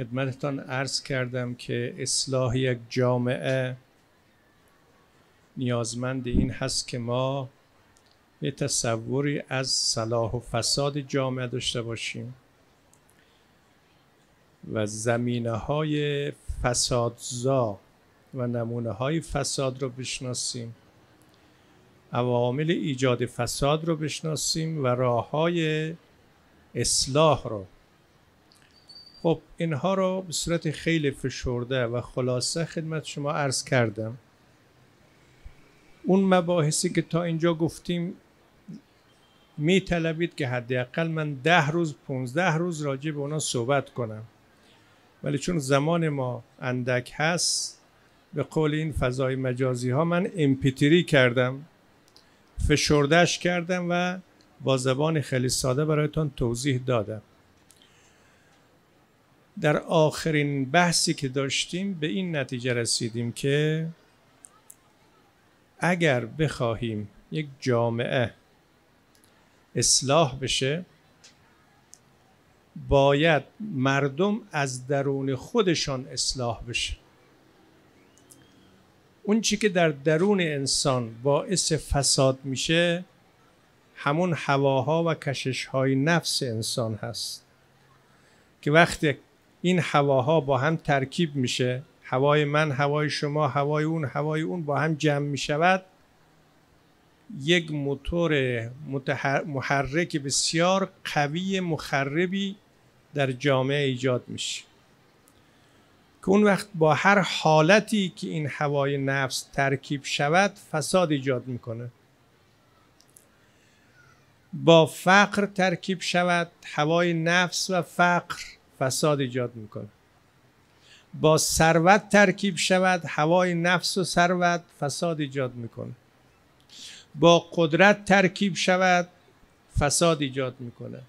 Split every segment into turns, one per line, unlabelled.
خدمتتان عرض کردم که اصلاح یک جامعه نیازمند این هست که ما یه تصوری از صلاح و فساد جامعه داشته باشیم و زمینه های فسادزا و نمونه های فساد رو بشناسیم عوامل ایجاد فساد رو بشناسیم و راه های اصلاح رو خب اینها رو به صورت خیلی فشرده و خلاصه خدمت شما عرض کردم. اون مباحثی که تا اینجا گفتیم می طلبید که حداقل من ده روز پونزده روز راجع به اونا صحبت کنم. ولی چون زمان ما اندک هست به قول این فضای مجازی ها من امپیتری کردم فشردش کردم و با زبان خیلی ساده برایتان توضیح دادم. در آخرین بحثی که داشتیم به این نتیجه رسیدیم که اگر بخواهیم یک جامعه اصلاح بشه باید مردم از درون خودشان اصلاح بشه. اون چی که در درون انسان باعث فساد میشه همون هواها و کششهای نفس انسان هست. که وقتی این هواها با هم ترکیب میشه. هوای من هوای شما هوای اون هوای اون با هم جمع می‌شود. یک موتور محرک بسیار قوی مخربی در جامعه ایجاد میشه. که اون وقت با هر حالتی که این هوای نفس ترکیب شود فساد ایجاد می‌کنه. با فقر ترکیب شود. هوای نفس و فقر فساد ایجاد می‌کنه. با ثروت ترکیب شود هوای نفس و ثروت فساد ایجاد می‌کنه. با قدرت ترکیب شود فساد ایجاد می‌کنه.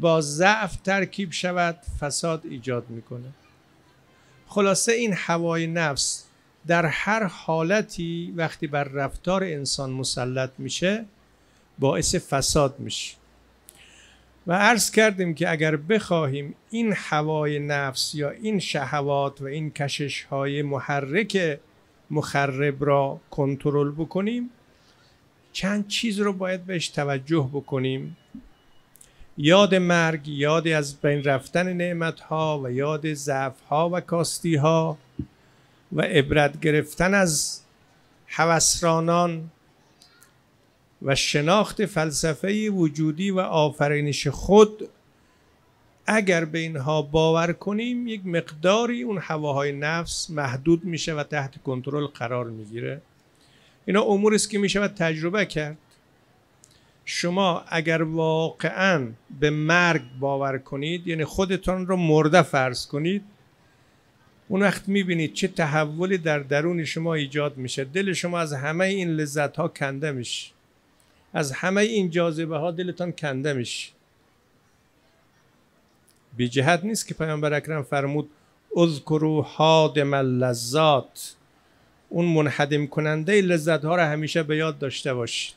با ضعف ترکیب شود فساد ایجاد می‌کنه. خلاصه این هوای نفس در هر حالتی وقتی بر رفتار انسان مسلط میشه باعث فساد میشه. و عرض کردیم که اگر بخواهیم این هوای نفس یا این شهوات و این کشش های محرک مخرب را کنترل بکنیم چند چیز رو باید بهش توجه بکنیم. یاد مرگ یاد از بین رفتن نعمت ها و یاد ضعف ها و کاستی ها و عبرت گرفتن از هوسرانان و شناخت فلسفه وجودی و آفرینش خود اگر به اینها باور کنیم یک مقداری اون هواهای نفس محدود میشه و تحت کنترل قرار می‌گیره. اینا امور است که می‌شود تجربه کرد. شما اگر واقعا به مرگ باور کنید یعنی خودتان رو مرده فرض کنید اون وقت می‌بینید چه تحولی در درون شما ایجاد میشه. دل شما از همه این لذت ها کنده میشه. از همه این جاذبه ها دلتان کنده میشه. بی جهت نیست که پیامبر اکرم فرمود اذکرو حادم اللذات. اون منحدم کننده لذت ها رو همیشه به یاد داشته باشید.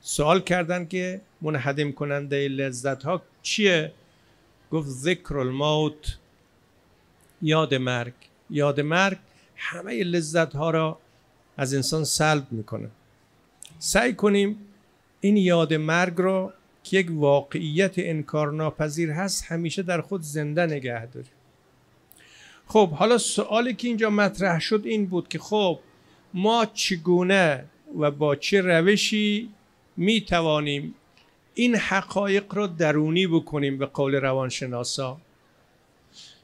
سوال کردن که منحدم کننده لذت ها چیه؟ گفت ذکر الموت. یاد مرگ. یاد مرگ همه لذت ها را از انسان سلب می‌کنه. سعی کنیم این یاد مرگ رو که یک واقعیت انکارناپذیر هست همیشه در خود زنده نگه داریم. خب حالا سوالی که اینجا مطرح شد این بود که خب ما چگونه و با چه روشی می توانیم این حقایق را درونی بکنیم به قول روانشناسا؟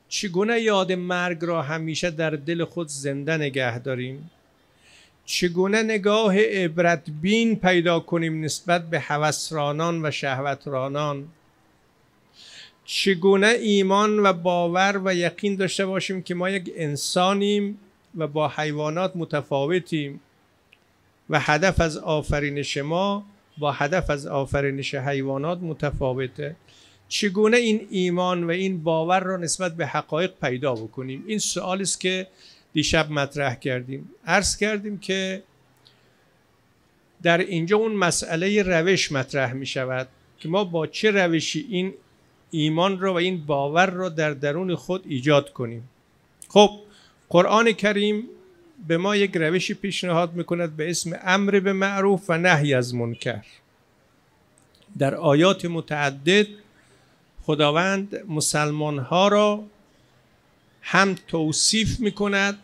چگونه یاد مرگ را همیشه در دل خود زنده نگه داریم؟ چگونه نگاه عبرت بین پیدا کنیم نسبت به هوسرانان و شهوترانان؟ چگونه ایمان و باور و یقین داشته باشیم که ما یک انسانیم و با حیوانات متفاوتیم و هدف از آفرینش ما با هدف از آفرینش حیوانات متفاوته؟ چگونه این ایمان و این باور را نسبت به حقایق پیدا بکنیم؟ این سوال است که دیشب مطرح کردیم. عرض کردیم که در اینجا اون مسئله روش مطرح می شود که ما با چه روشی این ایمان رو و این باور رو در درون خود ایجاد کنیم. خب قرآن کریم به ما یک روشی پیشنهاد می‌کند به اسم امر به معروف و نهی از منکر. در آیات متعدد خداوند مسلمان ها را هم توصیف می‌کند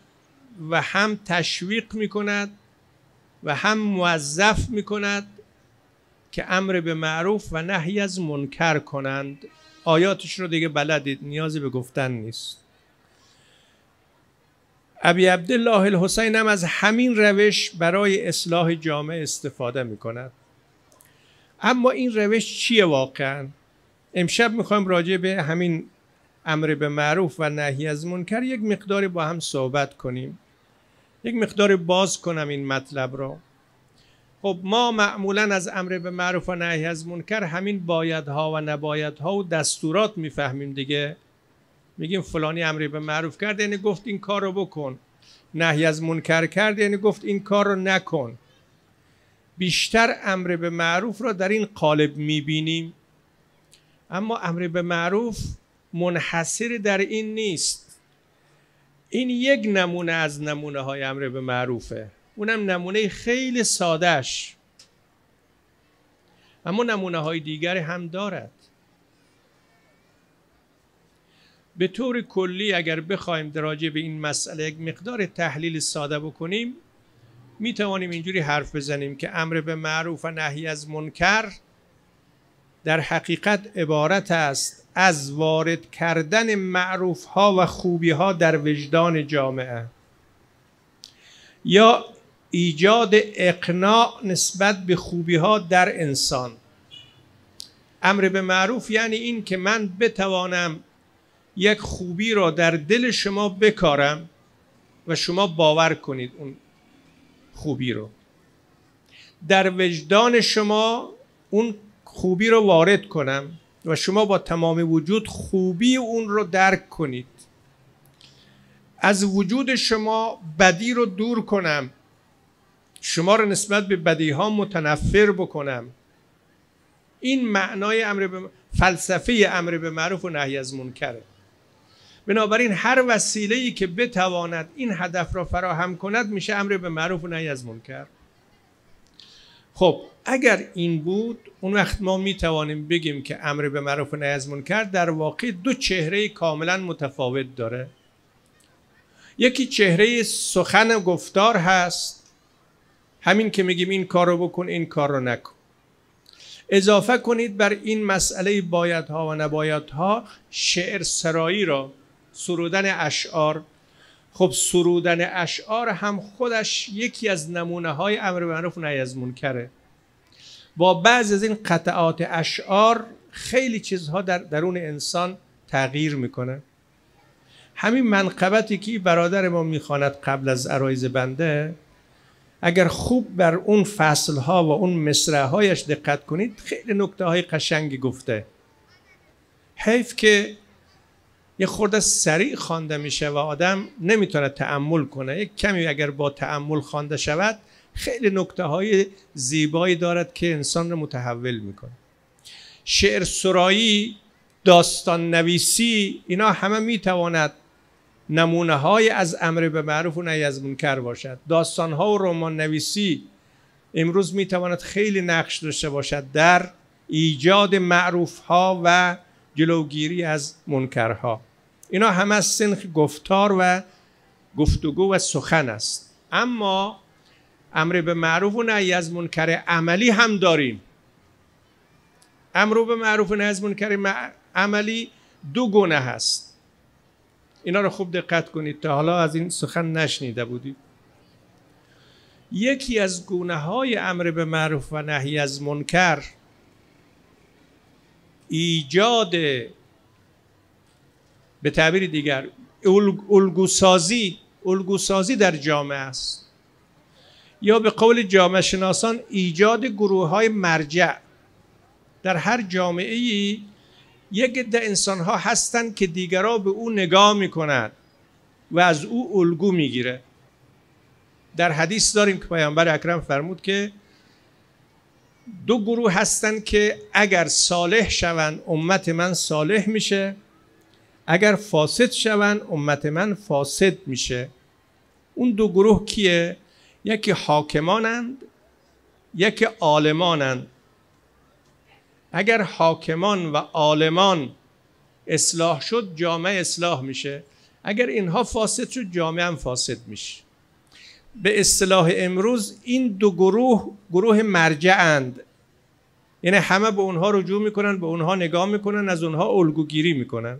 و هم تشویق می‌کند و هم موظف می‌کند که امر به معروف و نهی از منکر کنند. آیاتش رو دیگه بلدید نیازی به گفتن نیست. ابی عبدالله الحسین هم از همین روش برای اصلاح جامعه استفاده می کند اما این روش چیه واقعا؟ امشب می‌خوایم راجع به همین امر به معروف و نهی از منکر یک مقداری با هم صحبت کنیم. یک مقدار باز کنم این مطلب را. خب ما معمولا از امر به معروف و نهی از منکر همین بایدها و نبایدها و دستورات می‌فهمیم دیگه. میگیم فلانی امری به معروف کرد یعنی گفت این کار رو بکن. نهی از منکر کرد یعنی گفت این کار رو نکن. بیشتر امر به معروف را در این قالب می‌بینیم. اما امر به معروف منحصر در این نیست. این یک نمونه از نمونه های امر به معروفه. اونم نمونه خیلی سادهش. اما نمونه های دیگری هم دارد. به طور کلی اگر بخوایم دراجه به این مسئله یک مقدار تحلیل ساده بکنیم می توانیم اینجوری حرف بزنیم که امر به معروف و نهی از منکر در حقیقت عبارت است از وارد کردن معروف ها و خوبی ها در وجدان جامعه. یا ایجاد اقناع نسبت به خوبی ها در انسان. امر به معروف یعنی این که من بتوانم یک خوبی را در دل شما بکارم و شما باور کنید اون خوبی رو. در وجدان شما اون خوبی رو وارد کنم. و شما با تمام وجود خوبی اون رو درک کنید. از وجود شما بدی رو دور کنم. شما رو نسبت به بدی ها متنفر بکنم. این معنای امر به فلسفه امر به معروف و نهی از منکره بنابراین هر وسیله ای که بتواند این هدف را فراهم کند میشه امر به معروف و نهی از منکر. خب اگر این بود اون وقت ما می توانیم بگیم که امر به معروف نهی از منکر در واقع دو چهره کاملا متفاوت داره. یکی چهره سخن و گفتار هست. همین که میگیم این کار رو بکن این کار رو نکن. اضافه کنید بر این مسئله بایدها و نبایدها شعر سرایی را سرودن اشعار. خب سرودن اشعار هم خودش یکی از نمونه های امر معروف و نهی از منکره. با بعض از این قطعات اشعار خیلی چیزها در درون انسان تغییر می‌کنه. همین منقبتی که برادر ما می‌خواند قبل از عرایز بنده اگر خوب بر اون فصل ها و اون مصرع هایش دقت کنید خیلی نکته های قشنگی گفته. حیف که یه خورده سریع خوانده میشه و آدم نمی‌تونه تعمل کنه. یک کمی اگر با تعمل خوانده شود خیلی نکته های زیبایی دارد که انسان رو متحول می‌کنه شعر سرایی داستان نویسی اینا همه می‌تواند نمونه های از امر به معروف و نهی از منکر باشد. داستان ها و رمان نویسی امروز می‌تواند خیلی نقش داشته باشد در ایجاد معروف ها و جلوگیری از منکرها. اینا همه از سنخ گفتار و گفتگو و سخن است. اما امر به معروف و نهی از منکر عملی هم داریم. امر به معروف و نهی از منکر عملی دو گونه هست. اینا رو خوب دقت کنید تا حالا از این سخن نشنیده بودید. یکی از گونه های امر به معروف و نهی از منکر ایجاد به تعبیر دیگر الگوسازی الگوسازی در جامعه است. یا به قول جامعه شناسان ایجاد گروه های مرجع. در هر جامعه ای یک عده انسان ها هستند که دیگرها به او نگاه می‌کنند و از او الگو می‌گیره. در حدیث داریم که پیامبر اکرم فرمود که دو گروه هستند که اگر صالح شوند امت من صالح میشه. اگر فاسد شوند امت من فاسد میشه. اون دو گروه کیه؟ یکی حاکمانند یکی عالمانند. اگر حاکمان و عالمان اصلاح شد جامعه اصلاح میشه. اگر اینها فاسد شد جامعه هم فاسد میشه. به اصطلاح امروز این دو گروه گروه مرجعند. یعنی همه به اونها رجوع می‌کنن به اونها نگاه می‌کنن از اونها الگوگیری می‌کنن.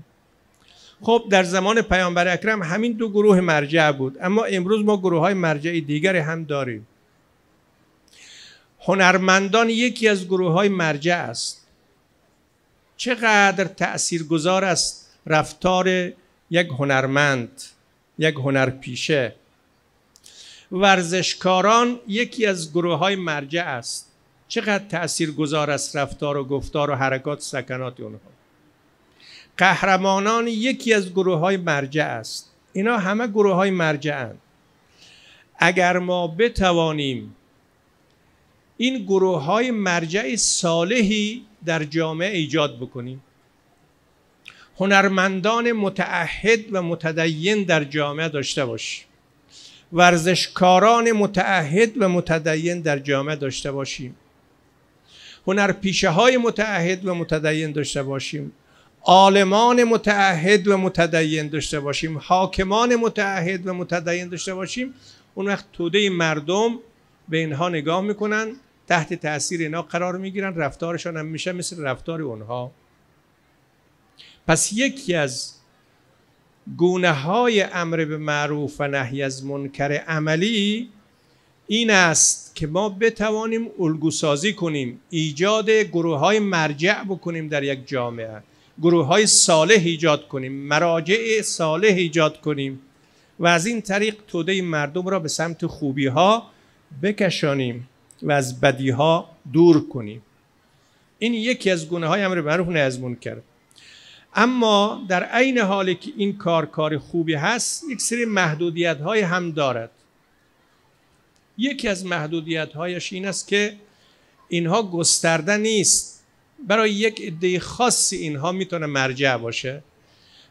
خب در زمان پیامبر اکرم همین دو گروه مرجع بود اما امروز ما گروه های مرجع دیگری هم داریم. هنرمندان یکی از گروه های مرجع است. چقدر تأثیر گذار است رفتار یک هنرمند یک هنرپیشه. ورزشکاران یکی از گروه های مرجع است. چقدر تأثیر گذار است رفتار و گفتار و حرکات سکنات اونها. قهرمانان یکی از گروه های مرجع است. اینا همه گروه های مرجع اگر ما بتوانیم این گروه های مرجع صالحی در جامعه ایجاد بکنیم هنرمندان متعهد و متدین در جامعه داشته باشیم ورزشکاران متعهد و متدین در جامعه داشته باشیم هنرپیشه های متعهد و متدین داشته باشیم عالمان متعهد و متدین داشته باشیم حاکمان متعهد و متدین داشته باشیم اون وقت توده مردم به اینها نگاه می‌کنن تحت تاثیر اینا قرار می‌گیرن رفتارشان هم میشه مثل رفتار اونها. پس یکی از گونه های امر به معروف و نهی از منکر عملی این است که ما بتوانیم الگو سازی کنیم ایجاد گروه های مرجع بکنیم در یک جامعه. گروه های صالح ایجاد کنیم مراجع صالح ایجاد کنیم و از این طریق توده مردم را به سمت خوبی ها بکشانیم و از بدی ها دور کنیم. این یکی از گونه های امر معروف نهی از منکر. اما در عین حالی که این کار کار خوبی هست یک سری محدودیت های هم دارد. یکی از محدودیت هایش این است که اینها گسترده نیست. برای یک عده خاصی اینها می‌تونه مرجع باشه.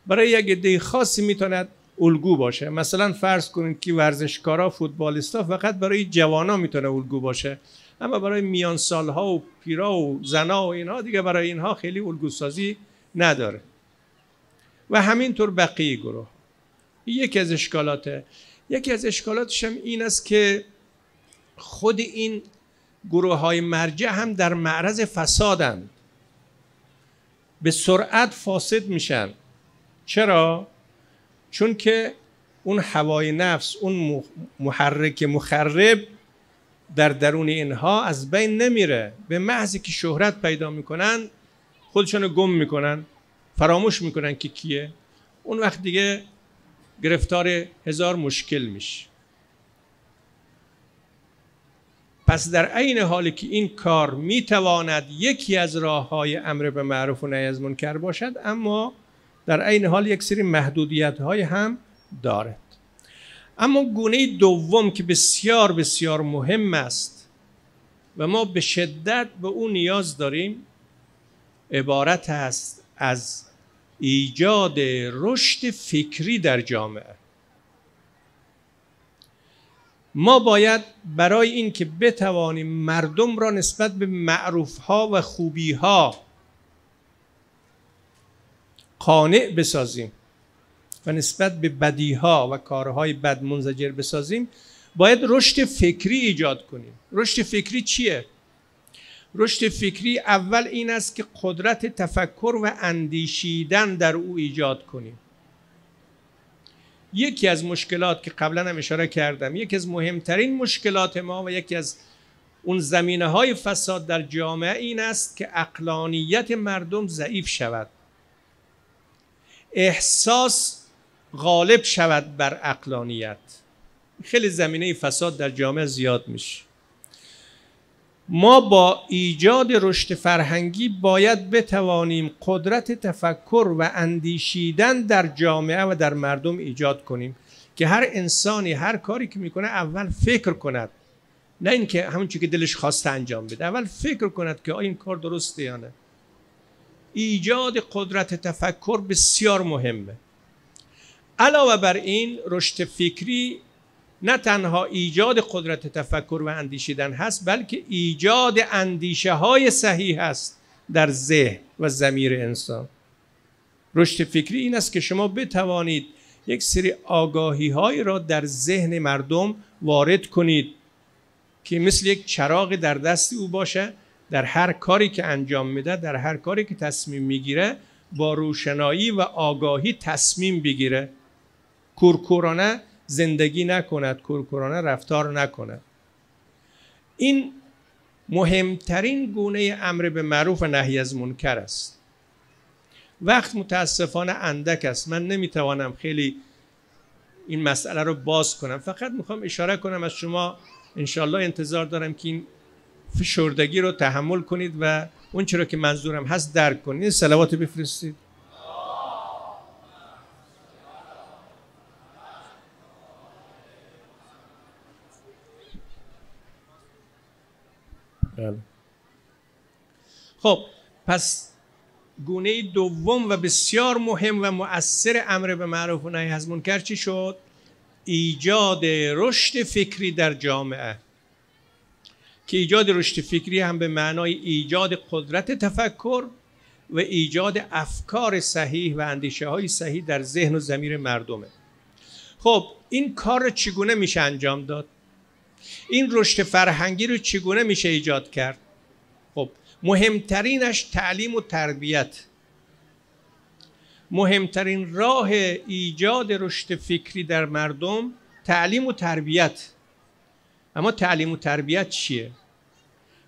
برای یک عده خاصی می‌تونه الگو باشه. مثلا فرض کنید که ورزشکارا فوتبالیستا فقط برای جوانا می‌تونه الگو باشه. اما برای میان سالها و پیرا و زنا و اینها دیگه برای اینها خیلی الگو سازی نداره. و همینطور بقیه گروه. یکی از اشکالاته. یکی از اشکالاتش هم این است که خود این گروه های مرجع هم در معرض فسادند به سرعت فاسد میشن. چرا؟ چون که اون هوای نفس اون محرک مخرب در درون اینها از بین نمیره. به محضی که شهرت پیدا می‌کنن خودشون گم می‌کنن فراموش می‌کنن که کیه. اون وقت دیگه گرفتار هزار مشکل میشه. پس در عین حالی که این کار می‌تواند یکی از راه های امر به معروف و نهی از منکر باشد اما در عین حال یک سری محدودیت های هم دارد. اما گونه دوم که بسیار بسیار مهم است و ما به شدت به او نیاز داریم عبارت است از ایجاد رشد فکری در جامعه. ما باید برای اینکه بتوانیم مردم را نسبت به معروف ها و خوبی ها قانع بسازیم و نسبت به بدی ها و کارهای بد منزجر بسازیم باید رشد فکری ایجاد کنیم. رشد فکری چیه؟ رشد فکری اول این است که قدرت تفکر و اندیشیدن در او ایجاد کنیم. یکی از مشکلات که قبلا هم اشاره کردم یکی از مهمترین مشکلات ما و یکی از اون زمینه های فساد در جامعه این است که اقلانیت مردم ضعیف شود. احساس غالب شود بر اقلانیت خیلی زمینه فساد در جامعه زیاد میشه. ما با ایجاد رشد فرهنگی باید بتوانیم قدرت تفکر و اندیشیدن در جامعه و در مردم ایجاد کنیم که هر انسانی هر کاری که می‌کنه اول فکر کند نه اینکه همون که دلش خواسته انجام بده اول فکر کند که این کار درسته یا نه. ایجاد قدرت تفکر بسیار مهمه. علاوه بر این رشد فکری نه تنها ایجاد قدرت تفکر و اندیشیدن هست بلکه ایجاد اندیشه های صحیح هست در ذهن و زمیر انسان. رشد فکری این است که شما بتوانید یک سری آگاهی های را در ذهن مردم وارد کنید که مثل یک چراغ در دست او باشه در هر کاری که انجام میده در هر کاری که تصمیم می‌گیره با روشنایی و آگاهی تصمیم بگیره. کورکورانه زندگی نکند کورکورانه رفتار نکند. این مهمترین گونه امر به معروف و نهی از منکر است. وقت متاسفانه اندک است. من نمی‌توانم خیلی این مسئله رو باز کنم. فقط می‌خوام اشاره کنم از شما انشالله انتظار دارم که این فشردگی رو تحمل کنید و اون چرا که منظورم هست درک کنید. سلوات بفرستید. خب پس گونه دوم و بسیار مهم و مؤثر امر به معروف و نهی از منکر چی شد؟ ایجاد رشد فکری در جامعه. که ایجاد رشد فکری هم به معنای ایجاد قدرت تفکر و ایجاد افکار صحیح و اندیشه های صحیح در ذهن و زمیر مردمه. خب این کار رو چگونه میشه انجام داد؟ این رشد فرهنگی رو چگونه میشه ایجاد کرد؟ مهمترینش تعلیم و تربیت. مهمترین راه ایجاد رشد فکری در مردم تعلیم و تربیت. اما تعلیم و تربیت چیه؟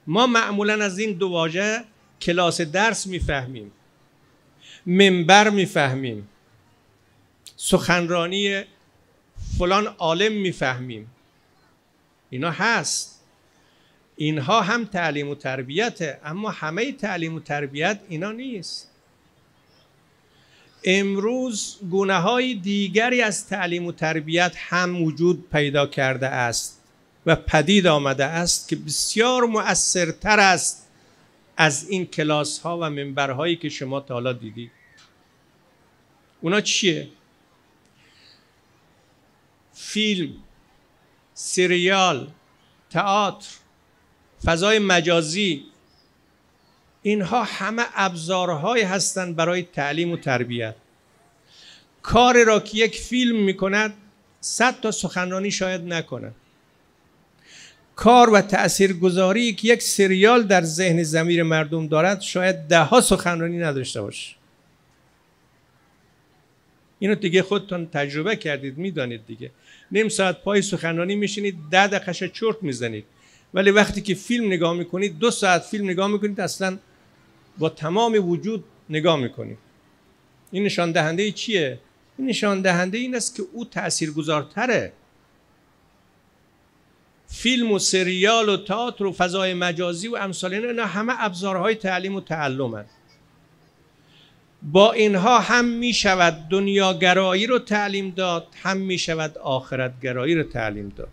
ما معمولا از این دو واژه کلاس درس می‌فهمیم منبر می‌فهمیم سخنرانی فلان عالم می‌فهمیم. اینا هست. اینها هم تعلیم و تربیته اما همه تعلیم و تربیت اینا نیست امروز گونه های دیگری از تعلیم و تربیت هم وجود پیدا کرده است و پدید آمده است که بسیار مؤثرتر است از این کلاس ها و منبرهایی که شما تا حالا دیدید اونا چیه؟ فیلم سریال تئاتر فضای مجازی اینها همه ابزارهایی هستند برای تعلیم و تربیت. کار را که یک فیلم می‌کند صد تا سخنرانی شاید نکند. کار و تاثیرگذاری که یک سریال در ذهن زمیر مردم دارد شاید ده ها سخنرانی نداشته باشه. اینو دیگه خودتون تجربه کردید می‌دانید دیگه. نیم ساعت پای سخنرانی میشینید ده دقیقه چرت می‌زنید. ولی وقتی که فیلم نگاه می‌کنید دو ساعت فیلم نگاه می‌کنید اصلا با تمام وجود نگاه می‌کنید. این نشان دهنده چیه؟ این نشان دهنده این است که او تاثیرگذارتره فیلم و سریال و تئاتر و فضای مجازی و امثال اینا همه ابزارهای تعلیم و تعلم با اینها هم می شود دنیاگرایی رو تعلیم داد هم می شود آخرتگرایی رو تعلیم داد.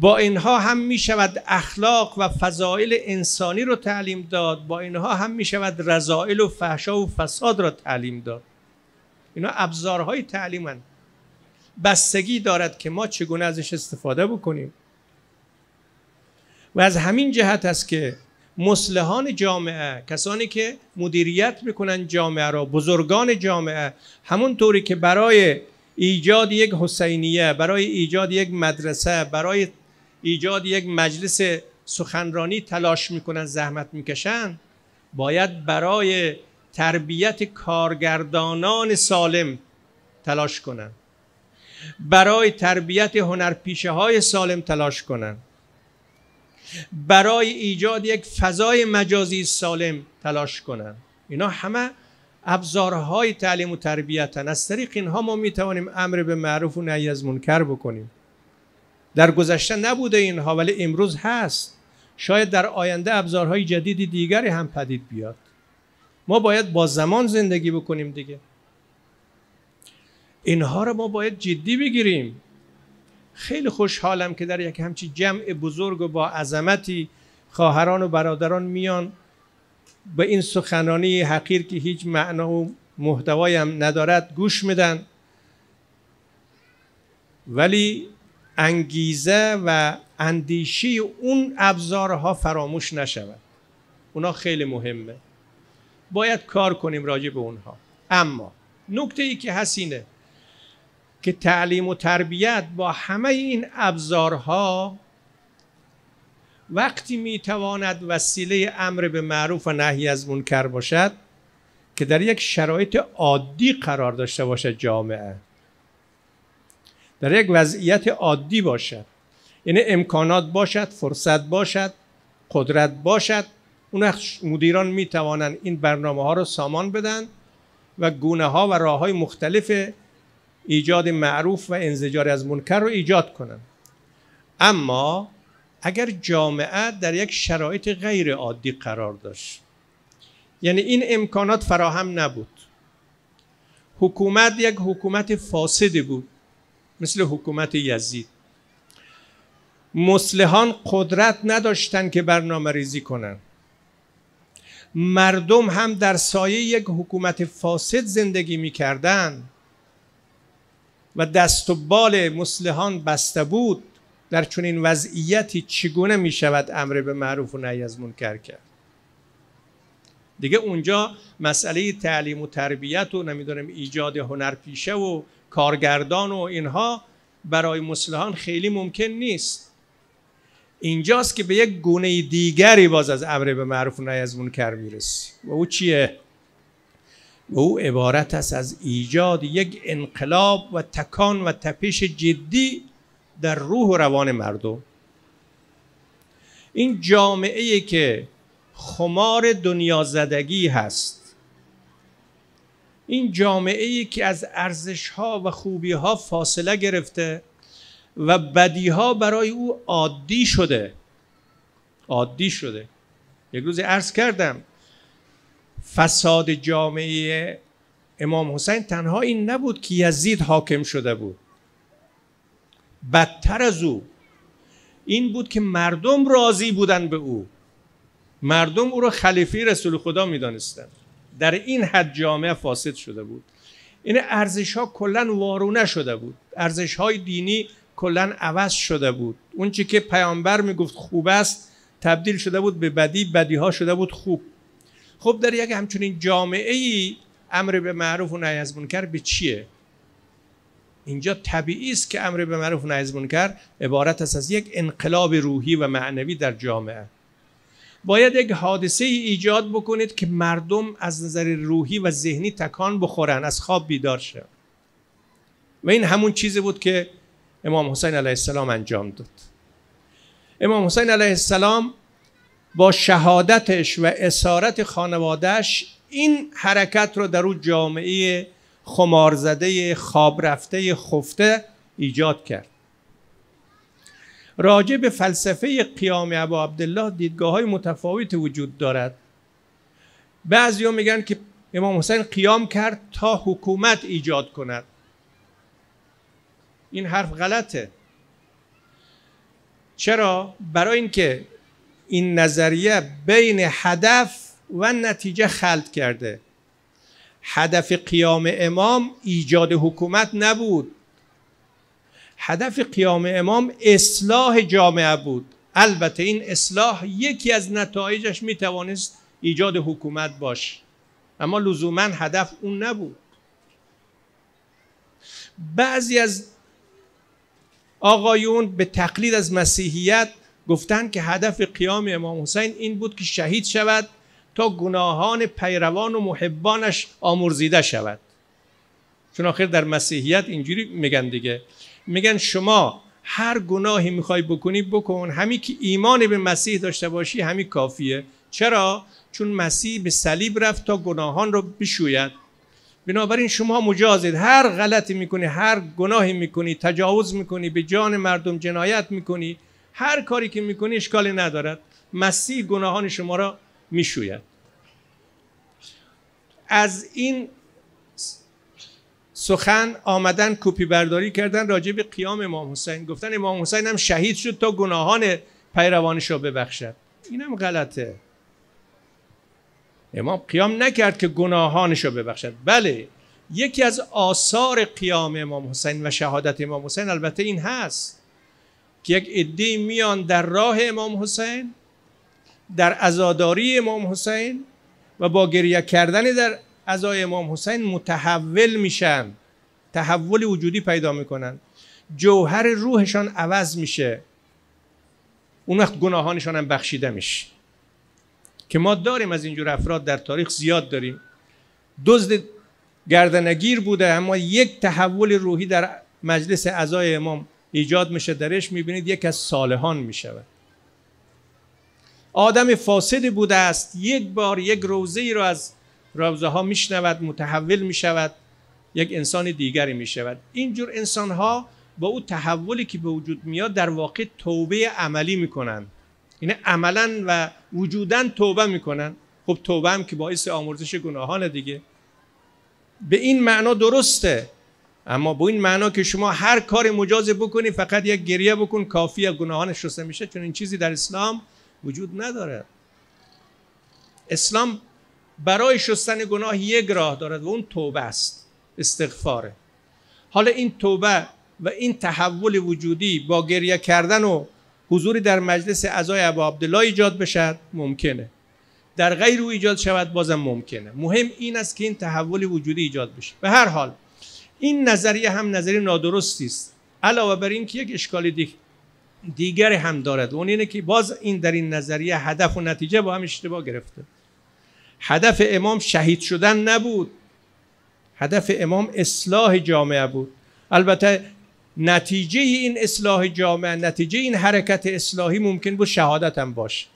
با اینها هم می شود اخلاق و فضائل انسانی رو تعلیم داد. با اینها هم می شود رضائل و فحشا و فساد را تعلیم داد. اینا ابزارهای تعلیمن. بستگی دارد که ما چگونه ازش استفاده بکنیم. و از همین جهت است که مسلحان جامعه کسانی که مدیریت می‌کنن جامعه را بزرگان جامعه همون طوری که برای ایجاد یک حسینیه برای ایجاد یک مدرسه برای ایجاد یک مجلس سخنرانی تلاش می‌کنن زحمت می‌کشن باید برای تربیت کارگردانان سالم تلاش کنند برای تربیت هنرپیشه های سالم تلاش کنند برای ایجاد یک فضای مجازی سالم تلاش کنند اینا همه ابزارهای تعلیم و تربیت از طریق اینها ما می‌توانیم امر به معروف و نهی از منکر بکنیم. در گذشته نبوده اینها ولی امروز هست. شاید در آینده ابزارهای جدید دیگری هم پدید بیاد. ما باید با زمان زندگی بکنیم دیگه. اینها رو ما باید جدی بگیریم. خیلی خوشحالم که در یک همچی جمع بزرگ و با عظمتی خواهران و برادران میان. به این سخنانی حقیر که هیچ معنا و محتوایی هم ندارد گوش میدن. ولی انگیزه و اندیشه اون ابزارها فراموش نشود. اونا خیلی مهمه. باید کار کنیم راجع به اونها. اما نکته ای که هسینه که تعلیم و تربیت با همه این ابزارها وقتی می‌تواند وسیله امر به معروف و نهی از منکر باشد که در یک شرایط عادی قرار داشته باشد جامعه. در یک وضعیت عادی باشد. یعنی امکانات باشد فرصت باشد قدرت باشد. اون مدیران می توانند این برنامه ها رو سامان بدن و گونه ها و راه های مختلف ایجاد معروف و انزجار از منکر رو ایجاد کنند. اما اگر جامعه در یک شرایط غیر عادی قرار داشت یعنی این امکانات فراهم نبود. حکومت یک حکومت فاسدی بود. مثل حکومت یزید. مسلحان قدرت نداشتند که برنامه ریزی کنند مردم هم در سایه یک حکومت فاسد زندگی می‌کردند و دست و بال مسلحان بسته بود. در چنین وضعیتی چگونه می شود امر به معروف و نهی از منکر کرد؟ دیگه اونجا مسئله تعلیم و تربیت و نمی‌دونم ایجاد هنرپیشه و کارگردان و اینها برای مسلحان خیلی ممکن نیست. اینجاست که به یک گونه دیگری باز از امر به معروف نهی از منکر می‌رسی. و او چیه؟ و او عبارت است از ایجاد یک انقلاب و تکان و تپش جدی در روح و روان مردم. این جامعه که خمار دنیا زدگی هست. این جامعه ای که از ارزش ها و خوبی ها فاصله گرفته و بدی ها برای او عادی شده. عادی شده. یک روز عرض کردم فساد جامعه امام حسین تنها این نبود که یزید حاکم شده بود. بدتر از او این بود که مردم راضی بودن به او. مردم او را خلیفه رسول خدا می‌دانستند. در این حد جامعه فاسد شده بود. این ارزش ها کلا وارونه شده بود. ارزش های دینی کلا عوض شده بود. اون چی که پیامبر می‌گفت خوب است تبدیل شده بود به بدی بدی ها شده بود خوب. خب در یک همچنین جامعه ای امر به معروف و نهی از منکر به چیه؟ اینجا طبیعی است که امر به معروف و نهی از منکر عبارت است از یک انقلاب روحی و معنوی در جامعه. باید یک حادثه ای ایجاد بکنید که مردم از نظر روحی و ذهنی تکان بخورن از خواب بیدار شن. و این همون چیزی بود که امام حسین علیه السلام انجام داد. امام حسین علیه السلام با شهادتش و اسارت خانوادهش این حرکت رو در اون جامعه خمارزده خواب رفته خفته ایجاد کرد. راجع به فلسفه قیام ابا عبدالله دیدگاه های متفاوت وجود دارد. بعضی میگن که امام حسین قیام کرد تا حکومت ایجاد کند. این حرف غلطه. چرا؟ برای اینکه این نظریه بین هدف و نتیجه خلط کرده. هدف قیام امام ایجاد حکومت نبود. هدف قیام امام اصلاح جامعه بود. البته این اصلاح یکی از نتایجش می توانست ایجاد حکومت باش اما لزوما هدف اون نبود. بعضی از آقایون به تقلید از مسیحیت گفتند که هدف قیام امام حسین این بود که شهید شود تا گناهان پیروان و محبانش آمرزیده شود. چون آخر در مسیحیت اینجوری میگن دیگه. میگن شما هر گناهی می‌خوای بکنی بکن. همین که ایمان به مسیح داشته باشی همین کافیه. چرا؟ چون مسیح به صلیب رفت تا گناهان رو بشوید. بنابراین شما مجازید. هر غلطی می‌کنی هر گناهی می‌کنی تجاوز می‌کنی به جان مردم جنایت می‌کنی هر کاری که می‌کنی اشکالی ندارد مسیح گناهان شما را می‌شوید. از این سخن آمدن کپی برداری کردن راجع به قیام امام حسین. گفتن امام حسین هم شهید شد تا گناهان پیروانش را ببخشد. اینم غلطه. امام قیام نکرد که گناهانش را ببخشد. بله یکی از آثار قیام امام حسین و شهادت امام حسین البته این هست که یک عده میان در راه امام حسین در عزاداری امام حسین و با گریه کردن در عزای امام حسین متحول میشن تحول وجودی پیدا می‌کنن. جوهر روحشان عوض میشه. اون وقت گناهانشان هم بخشیده میشه. که ما داریم از اینجور افراد در تاریخ زیاد داریم. دزد گردنگیر بوده اما یک تحول روحی در مجلس اعضای امام ایجاد میشه. درش می‌بینید یک از صالحان می‌شود. آدم فاسد بوده است. یک بار یک روزه ای رو از روزه ها میشنود متحول می‌شود یک انسان دیگری می‌شود. اینجور انسان ها با او تحولی که به وجود میاد در واقع توبه عملی می‌کنن یعنی عملا و وجودا توبه می‌کنن خب توبه هم که باعث آمرزش گناهان دیگه. به این معنا درسته. اما با این معنا که شما هر کار مجاز بکنی فقط یک گریه بکن کافی گناهان شسته میشه چون این چیزی در اسلام وجود نداره. اسلام برای شستن گناه یک راه دارد و اون توبه است استغفاره. حالا این توبه و این تحول وجودی با گریه کردن و حضوری در مجلس اعضای ابا عبدالله ایجاد بشد ممکنه. در غیر او ایجاد شود بازم ممکنه. مهم این است که این تحول وجودی ایجاد بشه. به هر حال این نظریه هم نظریه نادرستی است. علاوه بر این که یک اشکال دیگر هم دارد. اون اینه که باز این در این نظریه هدف و نتیجه با هم اشتباه گرفته. هدف امام شهید شدن نبود. هدف امام اصلاح جامعه بود. البته نتیجه این اصلاح جامعه نتیجه این حرکت اصلاحی ممکن بود شهادت هم باشه.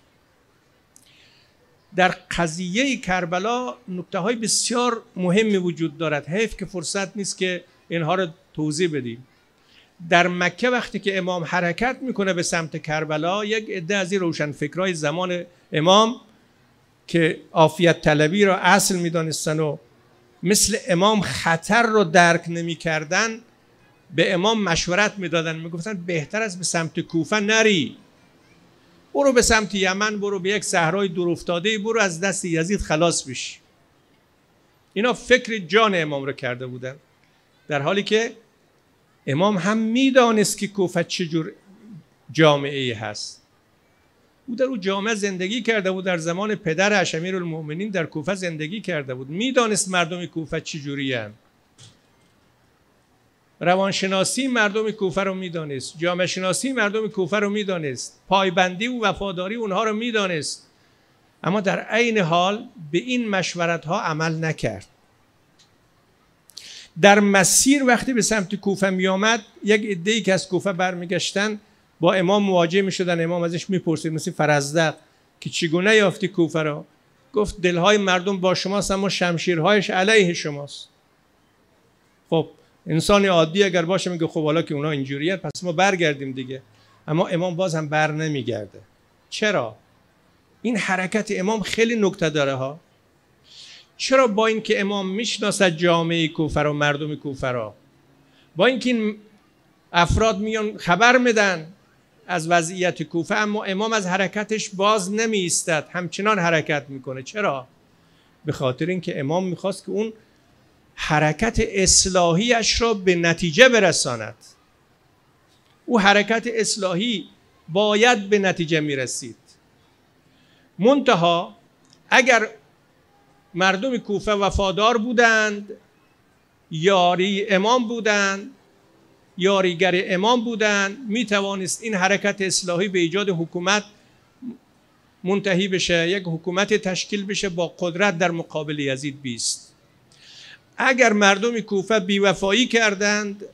در قضیه کربلا نکته های بسیار مهمی وجود دارد. حیف که فرصت نیست که اینها رو توضیح بدیم. در مکه وقتی که امام حرکت می‌کنه به سمت کربلا یک عده از این روشنفکرای زمان امام که عافیت طلبی را اصل می‌دانستن و مثل امام خطر رو درک نمی‌کردن به امام مشورت می‌دادن. می‌گفتن بهتر از به سمت کوفه نری. برو به سمت یمن برو به یک صحرای دورافتاده برو از دست یزید خلاص بشی اینا فکر جان امام رو کرده بودن. در حالی که امام هم می‌دانست که کوفه چجور جامعه ای هست. او در او جامعه زندگی کرده بود در زمان پدر امیر المؤمنین در کوفه زندگی کرده بود. می‌دانست مردم کوفه چجوری هم. روانشناسی مردم کوفه رو می‌دانست. جامعه شناسی مردم کوفه رو می‌دانست. پایبندی و وفاداری اونها رو می‌دانست. اما در عین حال به این مشورت ها عمل نکرد. در مسیر وقتی به سمت کوفه می آمد یک عده که از کوفه برمیگشتن با امام مواجه می شدن امام ازش می‌پرسید مثل فرزدق که چگونه یافتی کوفه را؟ گفت دلهای مردم با شماست اما شمشیرهایش علیه شماست. خب انسان عادی اگر باشه میگه خب حالا که اونا اینجوریه پس ما برگردیم دیگه. اما امام باز هم بر نمیگرده. چرا؟ این حرکت امام خیلی نکته داره ها. چرا با اینکه امام می‌شناسد جامعه کوفه و مردم کوفه را با اینکه این افراد میان خبر میدن از وضعیت کوفه اما امام از حرکتش باز نمی ایستد همچنان حرکت می‌کنه. چرا؟ به خاطر اینکه امام می‌خواست که اون حرکت اصلاحیش را به نتیجه برساند. او حرکت اصلاحی باید به نتیجه می‌رسید. منتها اگر مردم کوفه وفادار بودند یاری امام بودند یاریگر امام بودند می توانست این حرکت اصلاحی به ایجاد حکومت منتهی بشه یک حکومت تشکیل بشه با قدرت در مقابل یزید بیست. اگر مردم کوفه بیوفایی کردند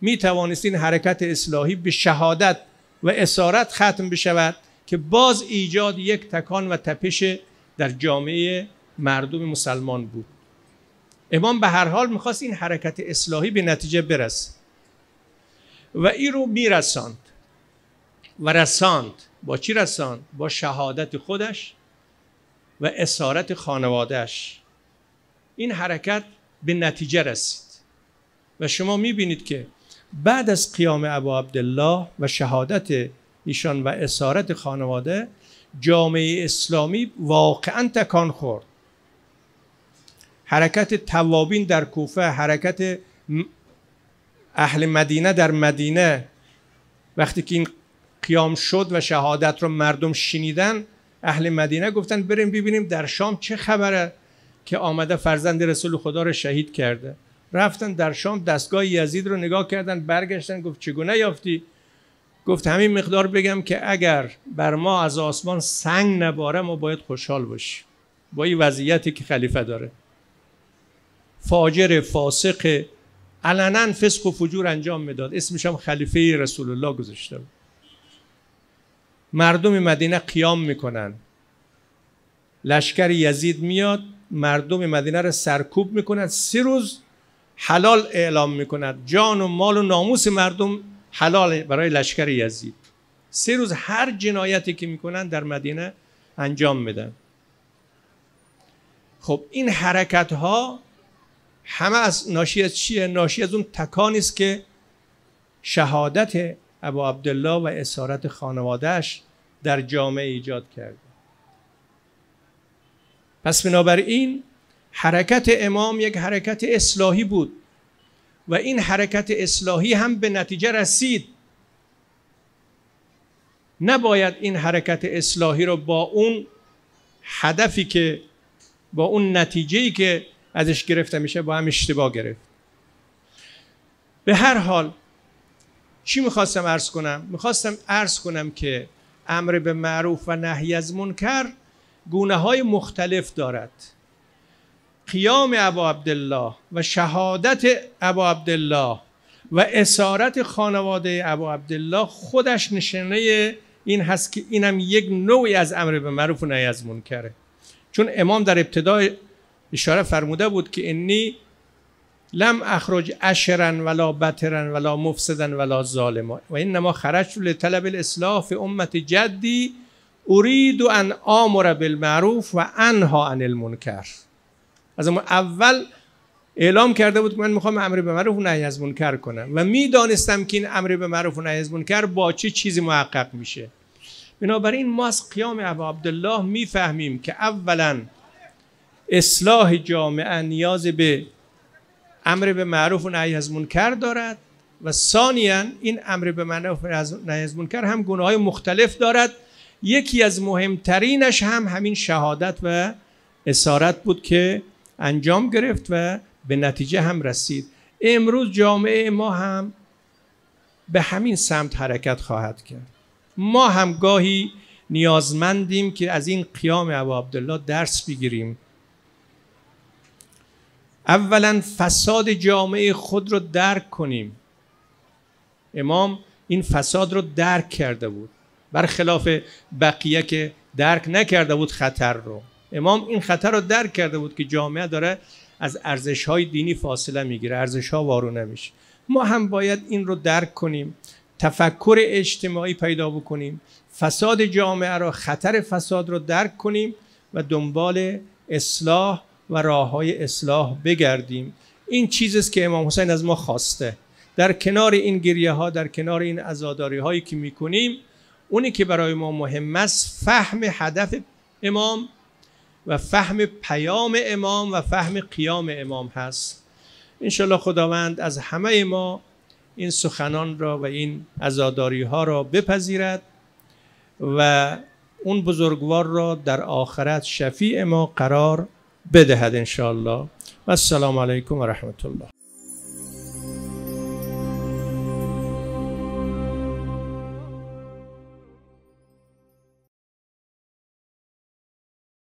می توانست این حرکت اصلاحی به شهادت و اسارت ختم بشود که باز ایجاد یک تکان و تپش در جامعه مردم مسلمان بود. امام به هر حال می‌خواست این حرکت اصلاحی به نتیجه برسه. و این رو میرساند. و رساند. با چی رساند؟ با شهادت خودش و اسارت خانوادهش این حرکت به نتیجه رسید. و شما می‌بینید که بعد از قیام ابا عبدالله و شهادت ایشان و اسارت خانواده جامعه اسلامی واقعا تکان خورد. حرکت توابین در کوفه حرکت اهل مدینه در مدینه وقتی که این قیام شد و شهادت رو مردم شنیدن اهل مدینه گفتن بریم ببینیم در شام چه خبره که آمده فرزند رسول خدا رو شهید کرده. رفتن در شام دستگاه یزید رو نگاه کردن برگشتن گفت چگونه یافتی؟ گفت همین مقدار بگم که اگر بر ما از آسمان سنگ نباره ما باید خوشحال باشیم. با این وضعیتی که خلیفه داره. فاجر فاسق علنا فسق و فجور انجام می‌داد. اسمش هم خلیفه رسول الله گذاشته بود. مردم مدینه قیام می‌کنن. لشکر یزید میاد مردم مدینه رو سرکوب می‌کند سه روز حلال اعلام می‌کند جان و مال و ناموس مردم حلال برای لشکر یزید. سه روز هر جنایتی که می‌کنن در مدینه انجام میدن. خب این حرکت ها همه از ناشی از چیه؟ ناشی از اون تکانی است که شهادت ابو عبدالله و اسارت خانوادهش در جامعه ایجاد کرده. پس بنابراین حرکت امام یک حرکت اصلاحی بود و این حرکت اصلاحی هم به نتیجه رسید. نباید این حرکت اصلاحی رو با اون هدفی که با اون نتیجه‌ای که ازش گرفته میشه با هم اشتباه گرفت. به هر حال چی می‌خواستم ارز کنم؟ می‌خواستم ارز کنم که امر به معروف و نهی از منکر گونه های مختلف دارد. قیام ابا عبدالله و شهادت ابا عبدالله و اسارت خانواده ابا عبدالله خودش نشانه این هست که اینم یک نوعی از امر به معروف و نهی از منکره. چون امام در ابتدای اشاره فرموده بود که انی لم اخرج اشرا ولا بترا ولا مفسدا ولا ظالما. و انما خرجت لطلب الاصلاح في امت جدی اريد ان امر بالمعروف و انها عن المنکر. از اول اعلام کرده بود که من می‌خوام امر به معروف و نهی از منکر کنم. و می‌دانستم که این امر به معروف و نهی از منکر با چه چیزی محقق میشه. بنابراین ما از قیام ابا عبدالله می‌فهمیم که اولا اصلاح جامعه نیاز به امر به معروف و نهی از منکر دارد و ثانیا این امر به معروف و نهی از منکر هم گناه های مختلف دارد. یکی از مهمترینش هم همین شهادت و اسارت بود که انجام گرفت و به نتیجه هم رسید. امروز جامعه ما هم به همین سمت حرکت خواهد کرد. ما هم گاهی نیازمندیم که از این قیام ابا عبدالله درس بگیریم. اولا فساد جامعه خود رو درک کنیم. امام این فساد رو درک کرده بود. برخلاف بقیه که درک نکرده بود خطر رو. امام این خطر رو درک کرده بود که جامعه داره از ارزش های دینی فاصله می‌گیره ارزش ها وارو نمیشه. ما هم باید این رو درک کنیم تفکر اجتماعی پیدا بکنیم فساد جامعه را خطر فساد رو درک کنیم و دنبال اصلاح و راه های اصلاح بگردیم. این چیزی است که امام حسین از ما خواسته. در کنار این گریه ها در کنار این عزاداری هایی که می‌کنیم اونی که برای ما مهم است فهم هدف امام و فهم پیام امام و فهم قیام امام هست. انشالله خداوند از همه ما این سخنان را و این عزاداری ها را بپذیرد و اون بزرگوار را در آخرت شفیع ما قرار بدهد انشاءالله. و السلام علیکم و رحمت الله.